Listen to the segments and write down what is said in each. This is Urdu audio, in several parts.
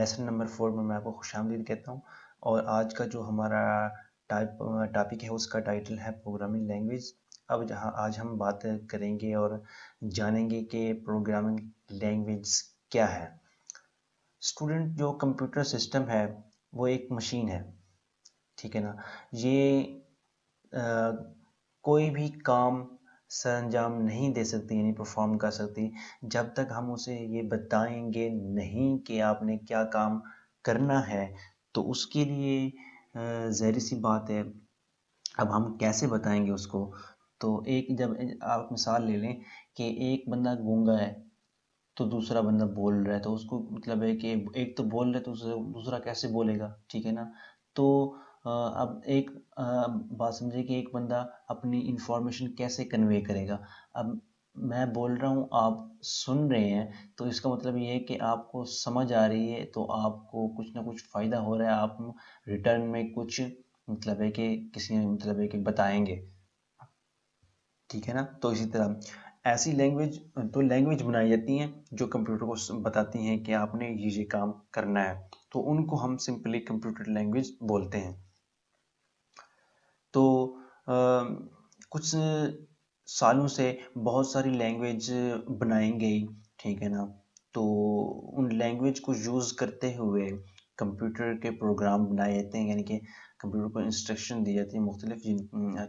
لیسن نمبر فور میں میں آپ کو خوش آمدید کہتا ہوں۔ اور آج کا جو ہمارا ٹائپ ٹاپک ہے، اس کا ٹائٹل ہے پروگرامنگ لینگویج اب جہاں، آج ہم بات کریں گے اور جانیں گے کہ پروگرامنگ لینگویج کیا ہے۔ اسٹوڈنٹ جو کمپیوٹر سسٹم ہے، وہ ایک مشین ہے۔ ٹھیک ہے نا؟ یہ کوئی بھی کام سر انجام نہیں دے سکتی یعنی پرفارم کر سکتی۔ جب تک ہم اسے یہ بتائیں گے نہیں کہ آپ نے کیا کام کرنا ہے، تو اس کے لیے ظاہری سی بات ہے، اب ہم کیسے بتائیں گے اس کو؟ تو ایک جب آپ مثال لے لیں کہ ایک بندہ گونگا ہے تو دوسرا بندہ بول رہا ہے، تو اس کو مطلب ہے کہ ایک تو بول رہا ہے تو دوسرا کیسے بولے گا؟ ٹھیک ہے نا؟ تو اب ایک بات سمجھے کہ ایک بندہ اپنی انفارمیشن کیسے کنوے کرے گا؟ اب میں بول رہا ہوں، آپ سن رہے ہیں، تو اس کا مطلب یہ ہے کہ آپ کو سمجھ آ رہی ہے، تو آپ کو کچھ نہ کچھ فائدہ ہو رہا ہے، آپ ریٹرن میں کچھ مطلب ہے کہ کسی مطلب ہے کہ بتائیں گے۔ ٹھیک ہے نا؟ تو اسی طرح، ایسی لینگویج تو لینگویج بنائی جاتی ہیں جو کمپیوٹر کو بتاتی ہیں کہ آپ نے یہ یہ کام کرنا ہے۔ تو ان کو ہم سمپلی کمپیوٹر لینگویج بولتے ہیں۔ تو کچھ سالوں سے بہت ساری لینگویج بنائی گئی، ٹھیک ہے نا؟ تو ان لینگویج کو یوز کرتے ہوئے کمپیوٹر کے پروگرام بنائے جاتے ہیں یعنی کہ کمپیوٹر کو انسٹرکشن دی جاتی ہیں مختلف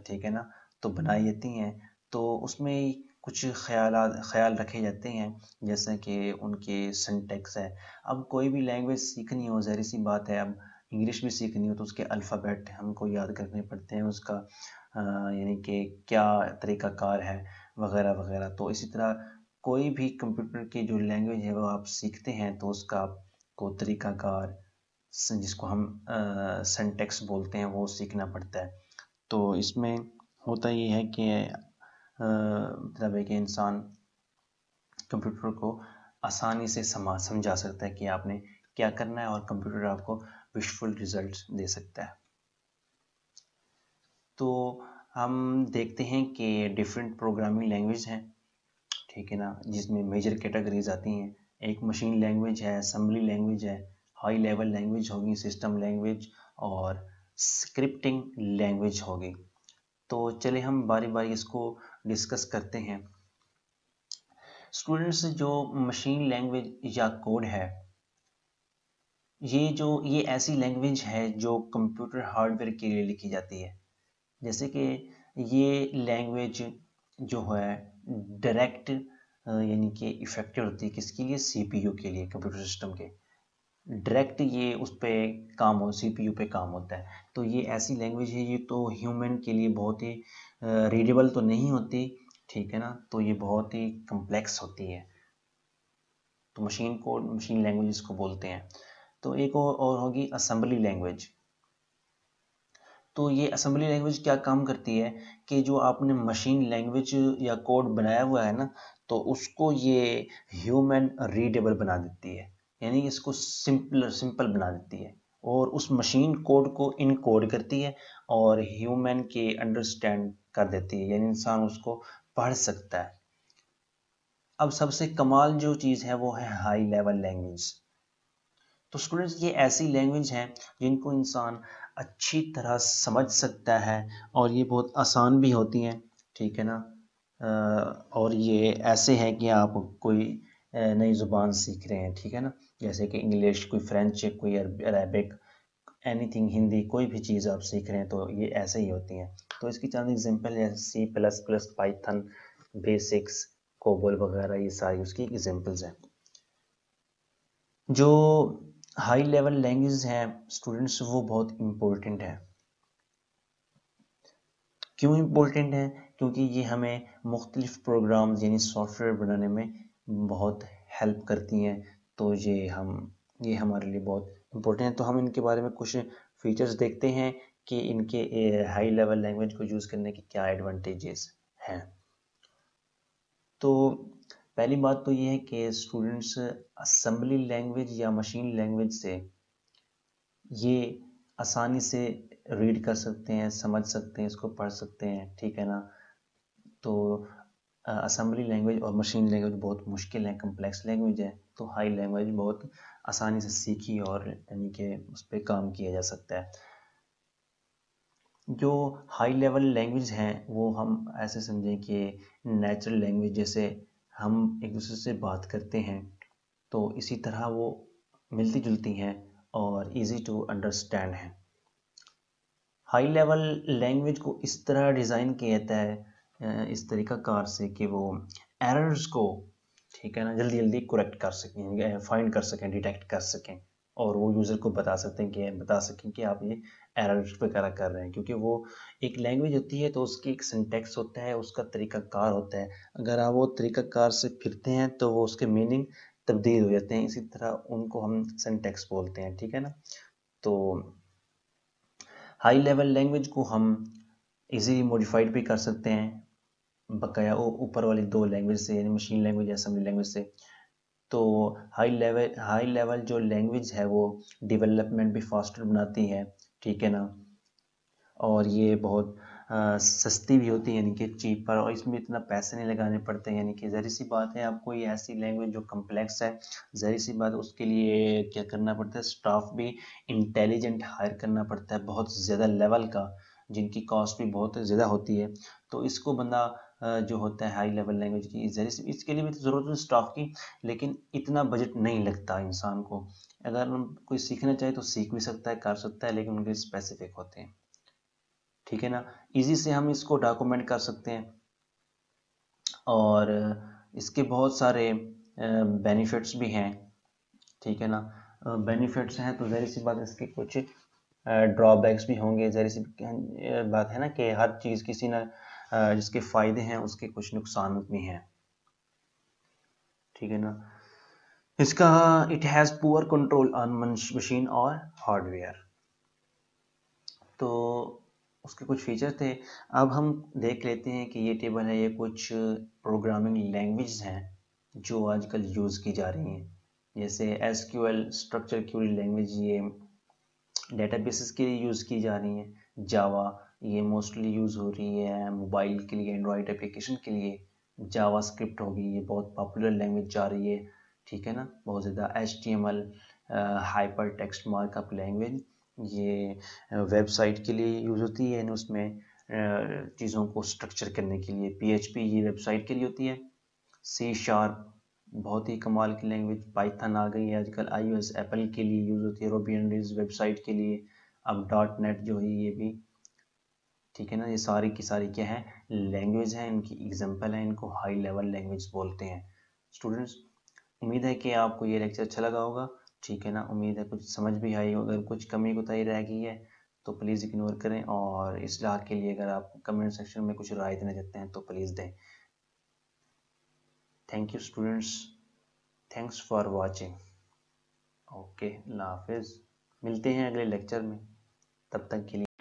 ٹھیک ہے نا؟ تو بنائی جاتی ہیں۔ تو اس میں کچھ خیالات، خیال رکھے جاتے ہیں جیسے کہ ان کے سنٹیکس ہے۔ اب کوئی بھی لینگویج سیکھنی ہو ظاہری سی بات ہے، اب انگلش بھی سیکھنی ہو تو اس کے الفابیٹ ہم کو یاد کرنے پڑتے ہیں، اس کا یعنی کہ کیا طریقہ کار ہے وغیرہ وغیرہ۔ تو اسی طرح کوئی بھی کمپیوٹر کی جو لینگویج ہے وہ آپ سیکھتے ہیں تو اس کا آپ کو طریقہ کار جس کو ہم سنٹیکس بولتے ہیں، وہ سیکھنا پڑتا ہے۔ تو اس میں ہوتا یہ ہے کہ مطلب ہے کہ انسان کمپیوٹر کو آسانی سے سمجھا سکتا ہے کہ آپ نے کیا کرنا ہے اور کمپیوٹر آپ کو وشفل ریزلٹ دے سکتا ہے۔ تو ہم دیکھتے ہیں کہ ڈفرینٹ پروگرامنگ لینگویج ہیں، ٹھیک ہے نا؟ جس میں میجر کیٹیگریز آتی ہیں۔ ایک مشین لینگویج ہے اسمبلی لینگویج ہے ہائی لیول لینگویج ہوگی سسٹم لینگویج اور اسکرپٹنگ لینگویج ہوگی۔ تو چلے ہم باری باری اس کو ڈسکس کرتے ہیں۔ اسٹوڈنٹس جو مشین لینگویج یا کوڈ ہے یہ جو یہ ایسی لینگویج ہے جو کمپیوٹر ہارڈ ویئر کے لیے لکھی جاتی ہے۔ جیسے کہ یہ لینگویج جو ہے ڈائریکٹ یعنی کہ افیکٹڈ ہوتی ہے کس کے لیے؟ سی پی یو کے لیے کمپیوٹر سسٹم کے۔ ڈائریکٹ یہ اس پہ کام ہو سی پی یو پہ کام ہوتا ہے۔ تو یہ ایسی لینگویج ہے، یہ تو ہیومن کے لیے بہت ہی ریڈیبل تو نہیں ہوتی، ٹھیک ہے نا؟ تو یہ بہت ہی کمپلیکس ہوتی ہے۔ تو مشین کو مشین لینگویج اس کو بولتے ہیں۔ تو ایک اور ہوگی اسمبلی لینگویج تو یہ اسمبلی لینگویج کیا کام کرتی ہے کہ جو آپ نے مشین لینگویج یا کوڈ بنایا ہوا ہے نا، تو اس کو یہ ہیومن ریڈیبل بنا دیتی ہے. یعنی اس کو سمپل سمپل بنا دیتی ہے. اور اس مشین کوڈ کو ان کوڈ کرتی ہے اور ہیومن کے انڈرسٹینڈ کر دیتی ہے. یعنی انسان اس کو پڑھ سکتا ہے. اب سب سے کمال جو چیز ہے وہ ہے ہائی لیول لینگویج تو اسٹوڈنٹس یہ ایسی لینگویج ہیں جن کو انسان اچھی طرح سمجھ سکتا ہے اور یہ بہت آسان بھی ہوتی ہیں، ٹھیک ہے نا؟ اور یہ ایسے ہیں کہ آپ کوئی نئی زبان سیکھ رہے ہیں، ٹھیک ہے نا؟ جیسے کہ انگلش کوئی فرینچ کوئی عربک اینی تھنگ ہندی کوئی بھی چیز آپ سیکھ رہے ہیں تو یہ ایسے ہی ہوتی ہیں۔ تو اس کی چند ایگزامپل ہے C plus plus python basics COBOL وغیرہ، یہ ساری اس کی ایگزامپلز ہیں۔ جو ہائی لیول لینگویج ہیں اسٹوڈنٹس وہ بہت امپورٹنٹ ہے کیوں امپورٹنٹ ہے کیونکہ یہ ہمیں مختلف پروگرامز یعنی سافٹ ویئر بنانے میں بہت ہیلپ کرتی ہیں۔ تو یہ ہم، یہ ہمارے لیے بہت امپورٹنٹ ہے تو ہم ان کے بارے میں کچھ فیچرز دیکھتے ہیں کہ ان کے ہائی لیول لینگویج کو یوز کرنے کے کیا ایڈوانٹیجز ہیں۔ تو پہلی بات تو یہ ہے کہ اسٹوڈنٹس اسمبلی لینگویج یا مشین لینگویج سے یہ آسانی سے ریڈ کر سکتے ہیں، سمجھ سکتے ہیں، اس کو پڑھ سکتے ہیں، ٹھیک ہے نا؟ تو اسمبلی لینگویج اور مشین لینگویج بہت مشکل ہے کمپلیکس لینگویج ہے تو ہائی لینگویج بہت آسانی سے سیکھی اور یعنی کہ اس پہ کام کیا جا سکتا ہے۔ جو ہائی لیول لینگویج ہیں، وہ ہم ایسے سمجھیں کہ نیچرل لینگویج جیسے ہم ایک دوسرے سے بات کرتے ہیں، تو اسی طرح وہ ملتی جلتی ہیں اور ایزی ٹو انڈرسٹینڈ ہیں۔ ہائی لیول لینگویج کو اس طرح ڈیزائن کیا جاتا ہے اس طریقہ کار سے کہ وہ ایررز کو، ٹھیک ہے نا، جلدی جلدی کریکٹ کر سکیں یعنی فائنڈ کر سکیں ڈیٹیکٹ کر سکیں۔ اور وہ یوزر کو بتا سکتے ہیں کہ بتا سکیں کہ آپ یہ ایرر وغیرہ کر رہے ہیں، کیونکہ وہ ایک لینگویج ہوتی ہے تو اس کی ایک سنٹیکس ہوتا ہے، اس کا طریقہ کار ہوتا ہے۔ اگر آپ وہ طریقہ کار سے پھرتے ہیں تو وہ اس کے میننگ تبدیل ہو جاتے ہیں، اسی طرح ان کو ہم سنٹیکس بولتے ہیں، ٹھیک ہے نا؟ تو ہائی لیول لینگویج کو ہم ایزیلی موڈیفائڈ بھی کر سکتے ہیں، بقایا اوپر والی دو لینگویج سے یعنی مشین لینگویج یا اسمبلی لینگویج سے۔ تو ہائی لیول ہائی لیول جو لینگویج ہے وہ ڈیولپمنٹ بھی فاسٹر بناتی ہے ٹھیک ہے نا؟ اور یہ بہت سستی بھی ہوتی ہے یعنی کہ چیپ پر، اور اس میں اتنا پیسے نہیں لگانے پڑتے یعنی کہ ذہری سی بات ہے، آپ کوئی ایسی لینگویج جو کمپلیکس ہے ذہری سی بات اس کے لیے کیا کرنا پڑتا ہے اسٹاف بھی انٹیلیجنٹ ہائر کرنا پڑتا ہے بہت زیادہ لیول کا، جن کی کاسٹ بھی بہت زیادہ ہوتی ہے۔ تو اس کو بندہ جو ہوتا ہے ہائی لیول لینگویج کی اس کے لیے بھی ضرورت ہے اسٹاف کی، لیکن اتنا بجٹ نہیں لگتا انسان کو۔ اگر کوئی سیکھنا چاہے تو سیکھ بھی سکتا ہے، کر سکتا ہے، لیکن ان کے اسپیسیفک ہوتے ہیں۔ ٹھیک ہے نا؟ ایزی سے ہم اس کو ڈاکومنٹ کر سکتے ہیں۔ اور اس کے بہت سارے بینیفٹس بھی ہیں۔ ٹھیک ہے نا؟ بینیفٹس ہیں تو ذہری سی بات اس کے کچھ ڈرا بیکس بھی ہوں گے۔ ذہری سی بات ہے نا کہ ہر چیز کسی نہ جس کے فائدے ہیں، اس کے کچھ نقصانات بھی ہیں۔ ٹھیک ہے نا؟ اس کا it has poor control on machine اور ہارڈ ویئر تو اس کے کچھ فیچر تھے۔ اب ہم دیکھ لیتے ہیں کہ یہ ٹیبل ہے، یہ کچھ پروگرامنگ لینگویجز ہیں جو آج کل یوز کی جا رہی ہیں۔ جیسے S Q L structure query language یہ ڈیٹا بیسز کے لیے یوز کی جا رہی ہیں۔ جاوا یہ موسٹلی یوز ہو رہی ہے موبائل کے لیے اینڈرائڈ اپلیکیشن کے لیے. جاوا اسکرپٹ ہوگی، یہ بہت پاپولر لینگویج جا رہی ہے. ٹھیک ہے نا؟ بہت زیادہ H T M L hypertext markup language یہ ویب سائٹ کے لیے یوز ہوتی ہے یعنی اس میں چیزوں کو اسٹرکچر کرنے کے لیے. پی ایچ پی یہ ویب سائٹ کے لیے ہوتی ہے. سی شارپ بہت ہی کمال کی لینگویج پائتھن آ گئی ہے آج کل. آئی او ایس ایپل کے لیے یوز ہوتی ہے. روبی انڈیز ویب سائٹ کے لیے. اب. ڈاٹ نیٹ جو ہے، یہ بھی ٹھیک ہے نا، یہ ساری کی ساری کیا ہے لینگویج ہیں، ان کی ایگزامپل ہیں، ان کو ہائی لیول لینگویج بولتے ہیں۔ اسٹوڈنٹس امید ہے کہ آپ کو یہ لیکچر اچھا لگا ہوگا۔ ٹھیک ہے نا، امید ہے کچھ سمجھ بھی آئی ہو اگر کچھ کمی کوتاہی رہ گئی ہے تو پلیز اگنور کریں اور اصلاح کے لیے اگر آپ کمنٹ سیکشن میں کچھ رائے دینا چاہتے ہیں تو پلیز دیں۔ Thank you students thanks for watching okay اللہ حافظ۔ ملتے ہیں اگلے لیکچر میں۔ تب تک کے لیے۔